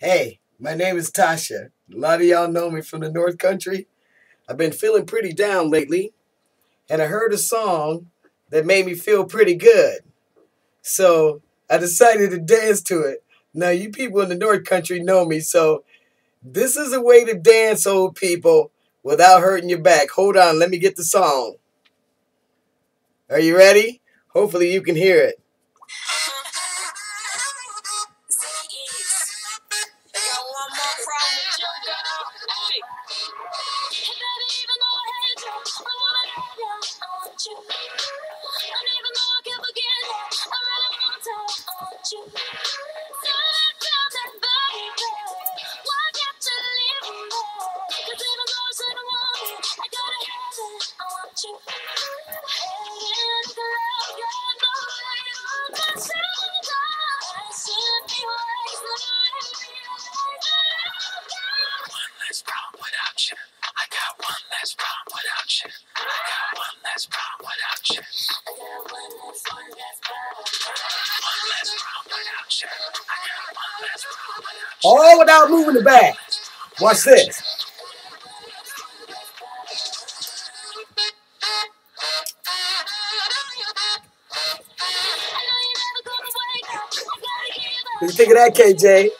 Hey, my name is Tasha. A lot of y'all know me from the North Country. I've been feeling pretty down lately, and I heard a song that made me feel pretty good. So I decided to dance to it. Now, you people in the North Country know me, so this is a way to dance, old people, without hurting your back. Hold on, let me get the song. Are you ready? Hopefully, you can hear it. All without moving the back. Watch this. What you think of that, KJ?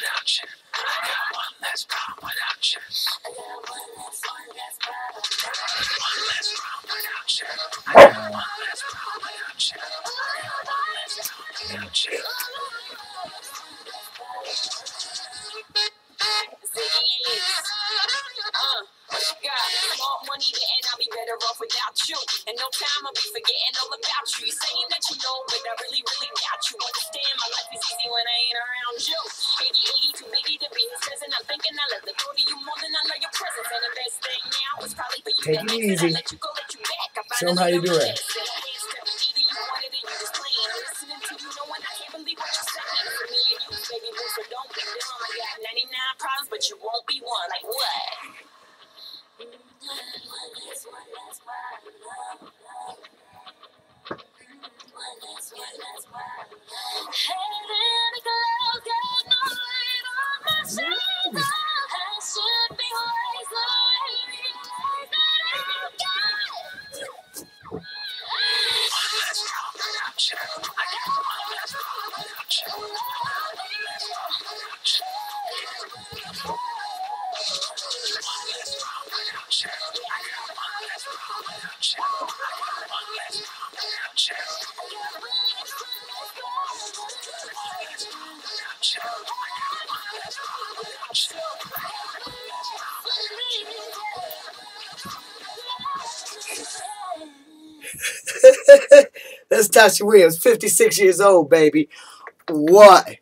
Without you. I got one less problem without you. I got one less, problem. One less problem without you. I got one less problem without you. I got one less problem without you. More money and I'll be better off without you. And no time I'll be forgetting all about you. You saying that Take it easy. Show 'em how you do it. Either you want it or you just playing. I'm listening to you, knowing I can't believe what you're saying. It's me and you, baby boo, so don't be dumb. I got 99 problems, but you won't be one. Like what? One less problem without you. I got one less problem without you. I got one less problem without you. One less problem without you. I got one less problem without you. I got one less problem without you. One less problem without you. I got one less problem without you. I got one less problem That's Tasha Williams, 56 years old, baby. What?